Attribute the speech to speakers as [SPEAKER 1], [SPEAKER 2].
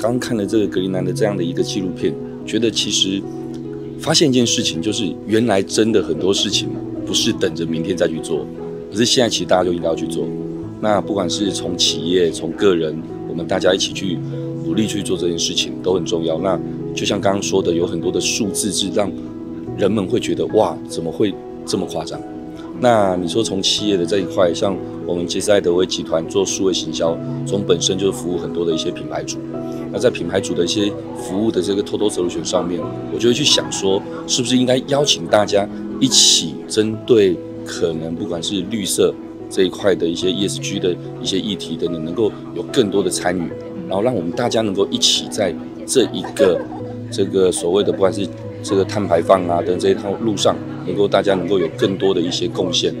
[SPEAKER 1] 刚看了这个格林兰的这样的一个纪录片，觉得其实发现一件事情，就是原来真的很多事情不是等着明天再去做，可是现在其实大家就应该要去做。那不管是从企业、从个人，我们大家一起去努力去做这件事情，都很重要。那就像刚刚说的，有很多的数字是让人们会觉得哇，怎么会这么夸张？那你说从企业的这一块，像我们杰斯爱德威集团做数位行销，从本身就是服务很多的一些品牌主。那在品牌主的一些服务的这个 total solution 上面，我就会去想说，是不是应该邀请大家一起针对可能不管是绿色这一块的一些 ESG 的一些议题等等，能够有更多的参与，然后让我们大家能够一起在这一个这个所谓的不管是这个碳排放啊等这一套路上，能够大家能够有更多的一些贡献。